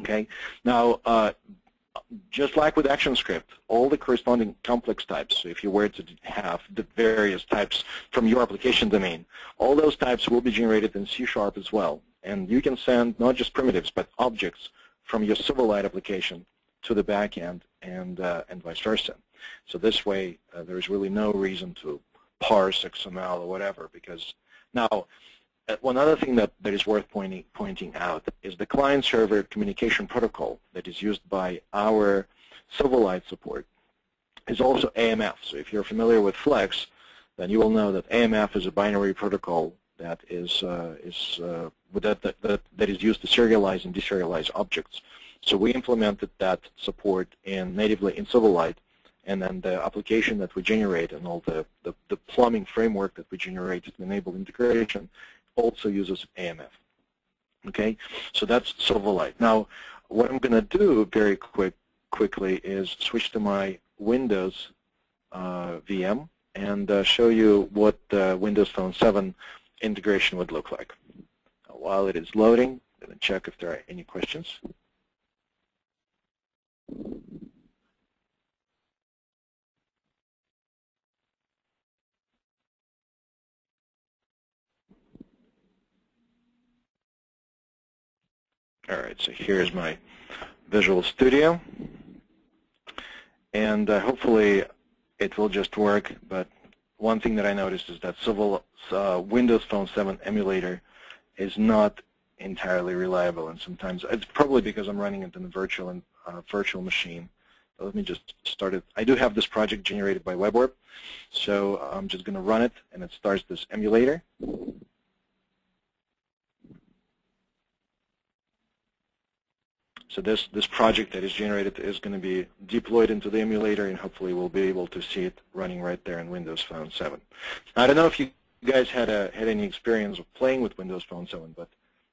Okay. Now, uh, just like with ActionScript, all the corresponding complex types, so if you were to have the various types from your application domain, all those types will be generated in C Sharp as well. And you can send not just primitives, but objects from your Silverlight application to the backend and, uh, and vice versa. So this way, uh, there is really no reason to parse XML or whatever, because now, one other thing that, that is worth pointing, pointing out is the client-server communication protocol that is used by our Silverlight support is also AMF. So if you're familiar with Flex, then you will know that AMF is a binary protocol that is, uh, is uh, that, that, that, that is used to serialize and deserialize objects. So we implemented that support in natively in Silverlight, and then the application that we generate and all the, the, the plumbing framework that we generate to enable integration also uses AMF. Okay, so that's Silverlight. Now, what I'm going to do very quick quickly is switch to my Windows uh, VM and uh, show you what uh, Windows Phone 7 integration would look like. Now, while it is loading, I'm going to check if there are any questions. All right, so here's my Visual Studio. And uh, hopefully it will just work, but one thing that I noticed is that Civil, uh, Windows Phone 7 emulator is not entirely reliable, and sometimes it's probably because I'm running it in a virtual uh, virtual machine. Let me just start it. I do have this project generated by WebOrb, so I'm just going to run it, and it starts this emulator. So this, this project that is generated is going to be deployed into the emulator, and hopefully we'll be able to see it running right there in Windows Phone 7. I don't know if you guys had a, had any experience of playing with Windows Phone 7, but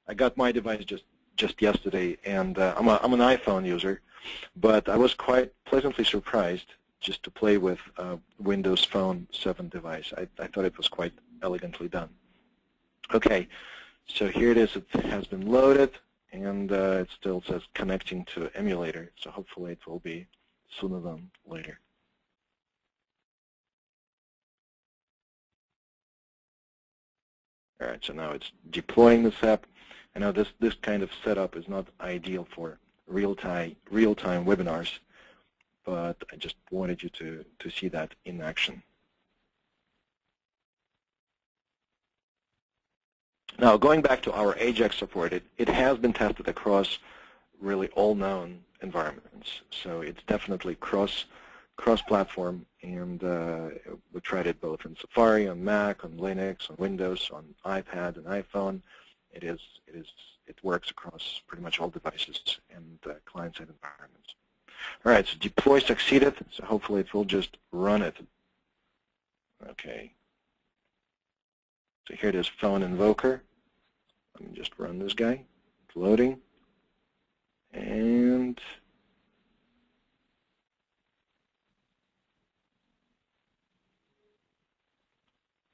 I got my device just just yesterday, and uh, I'm, a, I'm an iPhone user, but I was quite pleasantly surprised just to play with uh, Windows Phone 7 device. I, I thought it was quite elegantly done. Okay, so here it is. It has been loaded and uh, it still says connecting to emulator, so hopefully it will be sooner than later. All right, so now it's deploying this app. I know this, this kind of setup is not ideal for real-time real-time webinars, but I just wanted you to, to see that in action. Now, going back to our AJAX support, it, it has been tested across really all known environments. So it's definitely cross cross-platform, and uh, we tried it both in Safari, on Mac, on Linux, on Windows, on iPad and iPhone. It is it is it works across pretty much all devices and uh, client-side environments. All right, so deploy succeeded. So hopefully it will just run it. Okay. So here it is, phone invoker. Let me just run this guy. It's loading. And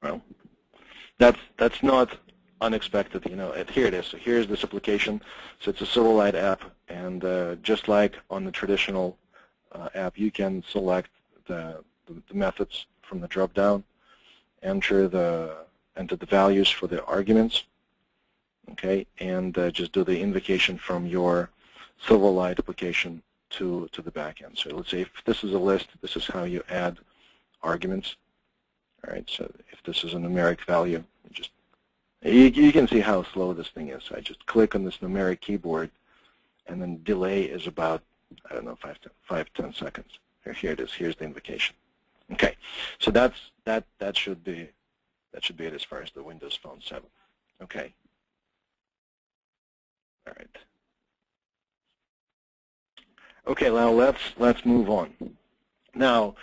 well, that's that's not unexpected. You know, here it is. So here's this application. So it's a Silverlight app, and uh, just like on the traditional uh, app, you can select the, the, the methods from the drop-down, enter the enter the values for the arguments, okay, and uh, just do the invocation from your Silverlight application to, to the backend. So let's say if this is a list, this is how you add arguments. All right, so if this is a numeric value, just you, you can see how slow this thing is. So I just click on this numeric keyboard, and then delay is about, I don't know, five, five ten seconds. Here, here it is. Here's the invocation. Okay, so that's that. That should be that should be it as far as the Windows Phone 7. Okay. All right. Okay, now let's let's move on. Now,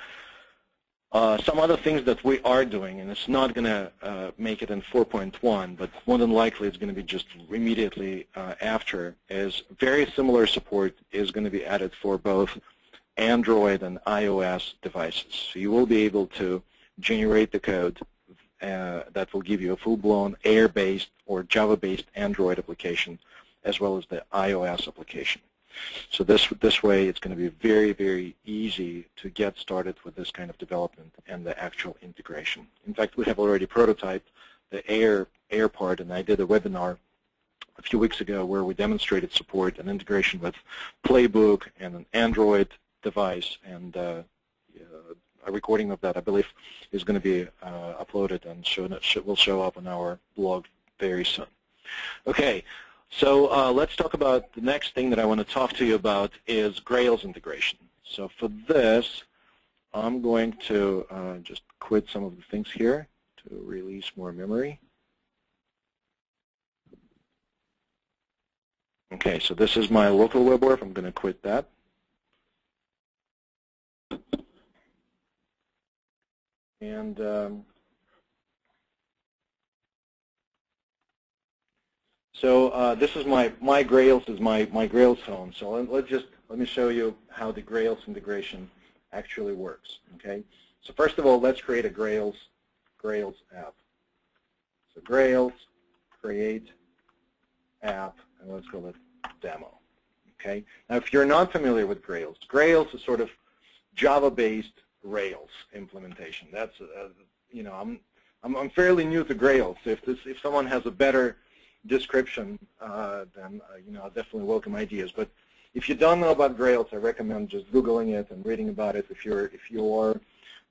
uh, some other things that we are doing, and it's not going to uh, make it in 4.1, but more than likely it's going to be just immediately uh, after, is very similar support is going to be added for both Android and iOS devices. So you will be able to generate the code uh, that will give you a full-blown Air-based or Java-based Android application as well as the iOS application. So this this way, it's going to be very, very easy to get started with this kind of development and the actual integration. In fact, we have already prototyped the AIR, AIR part, and I did a webinar a few weeks ago where we demonstrated support and integration with Playbook and an Android device, and uh, a recording of that, I believe, is going to be uh, uploaded and will show up on our blog very soon. Okay, so uh, let's talk about the next thing that I want to talk to you about is Grails integration. So for this, I'm going to uh, just quit some of the things here to release more memory. Okay, so this is my local WebORB. I'm going to quit that. And um, so uh, this is my my Grails is my my Grails home. So let, let's just let me show you how the Grails integration actually works. Okay. So first of all, let's create a Grails Grails app. So Grails create app, and let's call it demo. Okay. Now, if you're not familiar with Grails, Grails is sort of Java-based Rails implementation. That's uh, you know I'm, I'm I'm fairly new to Grails. If this if someone has a better description, uh, then uh, you know I definitely welcome ideas. But if you don't know about Grails, I recommend just googling it and reading about it. If you're if you are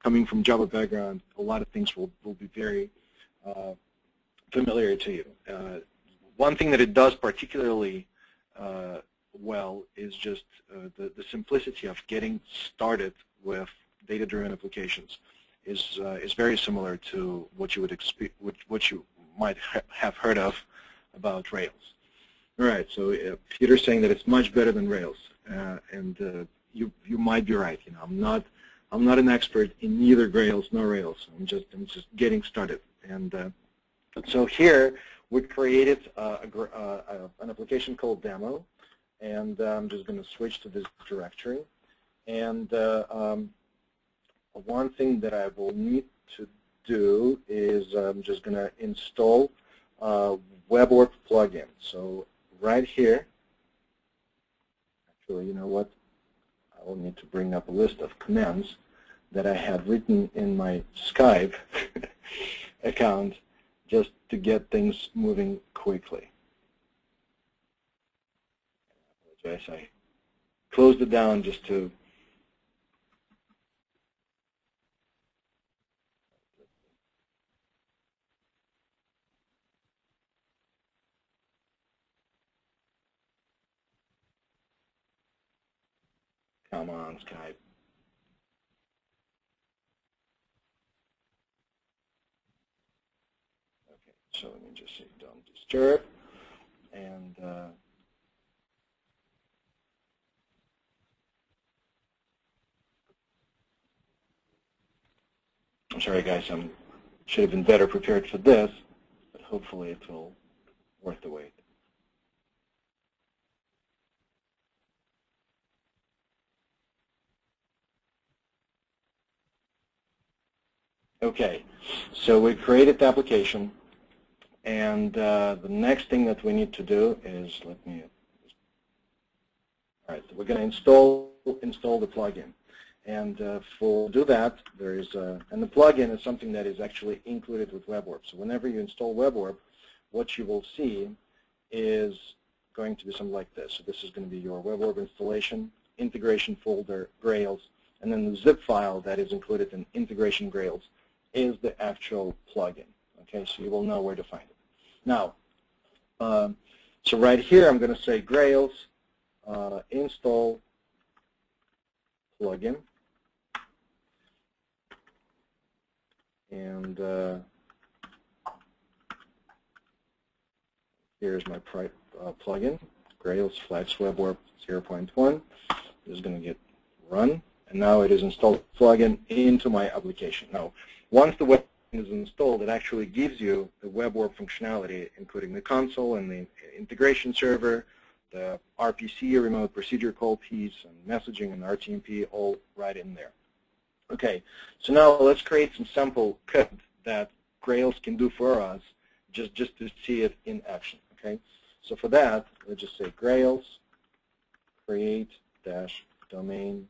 coming from Java background, a lot of things will will be very uh, familiar to you. Uh, one thing that it does particularly uh, well is just the, the simplicity of getting started with data-driven applications is uh, is very similar to what you would expect, what you might ha have heard of about Rails. All right, so uh, Peter's saying that it's much better than Rails, uh, and uh, you you might be right. You know, I'm not I'm not an expert in neither Rails nor Rails. I'm just I'm just getting started, and uh, so here we created uh, a, an application called Demo, and I'm just going to switch to this directory, and um, one thing that I will need to do is I'm just going to install a WebORB plugin. So right here, actually, you know what? I will need to bring up a list of commands that I had written in my Skype account just to get things moving quickly. I apologize. I closed it down just to Come on, Skype. Okay, so let me just say don't disturb. And uh, I'm sorry, guys. I should have been better prepared for this, but hopefully it will worth the wait. Okay, so we created the application, and uh, the next thing that we need to do is, let me, all right, we're going to install install the plugin. And uh, for do that, there is, a, and the plugin is something that is actually included with WebORB. So whenever you install WebORB, what you will see is going to be something like this. So this is going to be your WebORB installation, integration folder, Grails, and then the zip file that is included in integration Grails is the actual plugin. Okay, so you will know where to find it. Now, um, so right here I'm going to say Grails uh, install plugin. And uh, here's my uh, plugin, Grails Flex WebORB 0.1. This is going to get run, and now it is installed plugin into my application. Now, once the web is installed, it actually gives you the web WebORB functionality, including the console and the integration server, the RPC, remote procedure call piece, and messaging and RTMP all right in there. Okay, so now let's create some sample code that Grails can do for us just, just to see it in action. Okay, so for that, let's just say Grails create dash domain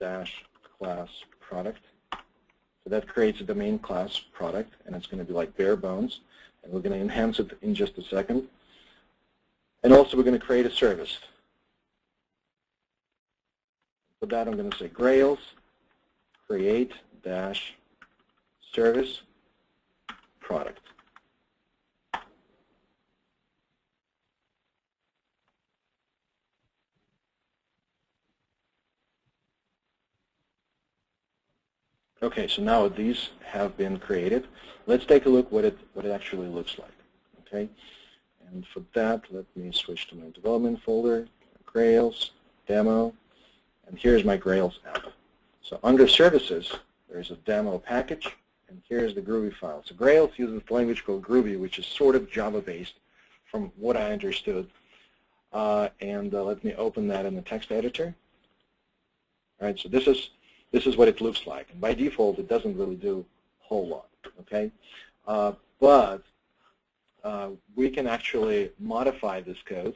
dash class product. So that creates a domain class product, and it's going to be like bare bones. And we're going to enhance it in just a second. And also we're going to create a service. For that I'm going to say Grails create dash service product. Okay, so now these have been created. Let's take a look what it what it actually looks like. Okay, and for that, let me switch to my development folder, Grails, demo, and here's my Grails app. So under services, there's a demo package, and here's the Groovy file. So Grails uses a language called Groovy, which is sort of Java-based, from what I understood. Uh, and uh, let me open that in the text editor. All right, so this is this is what it looks like. And by default, it doesn't really do a whole lot, okay? Uh, but uh, we can actually modify this code.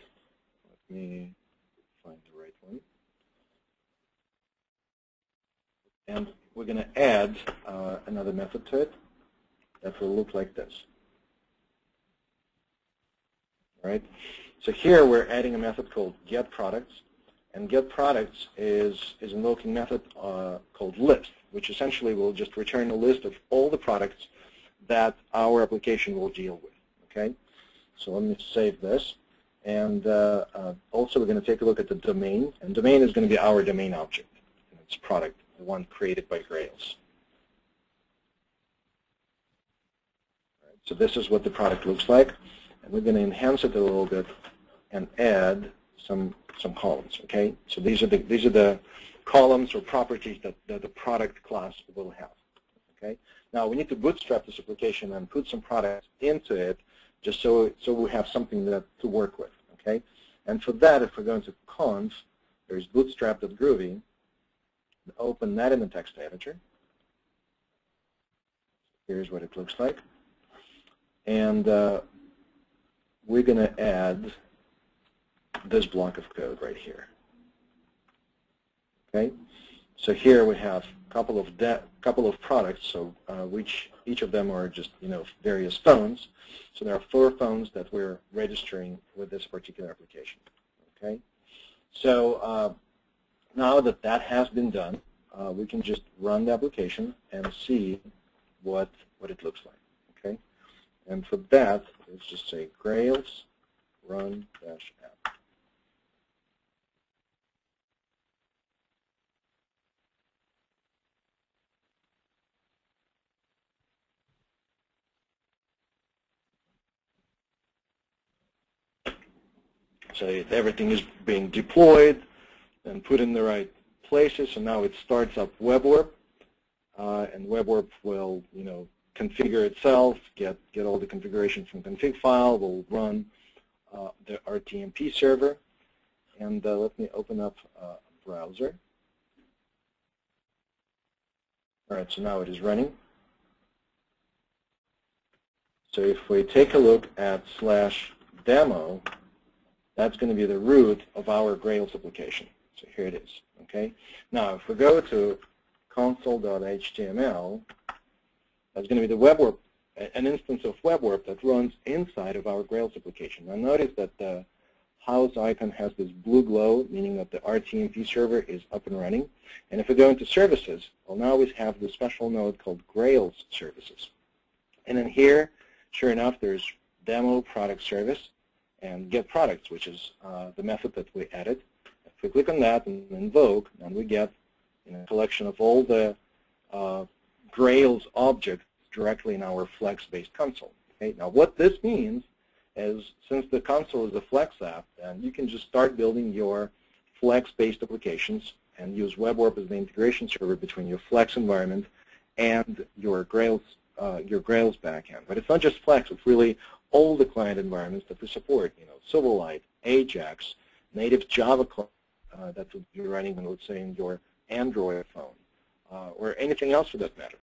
Let me find the right one. And we're going to add uh, another method to it that will look like this. All right? So here we're adding a method called getProducts. And getProducts is, is invoking method uh, called list, which essentially will just return a list of all the products that our application will deal with. Okay, so let me save this. And uh, uh, also we're going to take a look at the domain. And domain is going to be our domain object. And it's product, the one created by Grails. So this is what the product looks like. And we're going to enhance it a little bit and add some some columns. Okay, so these are the these are the columns or properties that, that the product class will have. Okay, now we need to bootstrap this application and put some products into it, just so so we have something that to work with. Okay, and for that, if we're going to conf, there's bootstrap.groovy. Open that in the text editor. Here's what it looks like, and uh, we're going to add this block of code right here. Okay, so here we have a couple of couple of products, so uh, which each of them are just you know various phones. So there are four phones that we're registering with this particular application. Okay, so uh, now that that has been done, uh, we can just run the application and see what what it looks like. Okay, and for that, let's just say Grails run dash app. Say everything is being deployed and put in the right places. So now it starts up WebORB, uh, and WebORB will, you know, configure itself, get get all the configuration from config file, will run uh, the RTMP server, and uh, let me open up a browser. All right, so now it is running. So if we take a look at slash demo, that's going to be the root of our Grails application. So here it is. Okay. Now, if we go to console.html, that's going to be the WebORB, an instance of WebORB that runs inside of our Grails application. Now, notice that the house icon has this blue glow, meaning that the RTMP server is up and running. And if we go into services, well, now we have the special node called Grails services. And then here, sure enough, there's demo product service and get products, which is uh, the method that we added. If we click on that and invoke, then we get you know, a collection of all the uh, Grails objects directly in our Flex-based console. Okay? Now what this means is since the console is a Flex app, then you can just start building your Flex-based applications and use WebORB as the integration server between your Flex environment and your Grails, uh, your Grails backend. But it's not just Flex, it's really all the client environments that we support, you know, Silverlight, Ajax, native Java uh, that be running, let's say, in your Android phone, uh, or anything else for that matter.